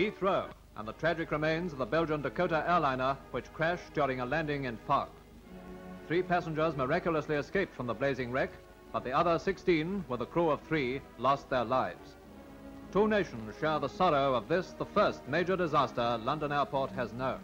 Heathrow and the tragic remains of the Belgian Dakota airliner which crashed during a landing in fog. Three passengers miraculously escaped from the blazing wreck, but the other 16, with a crew of three, lost their lives. Two nations share the sorrow of this, the first major disaster London Airport has known.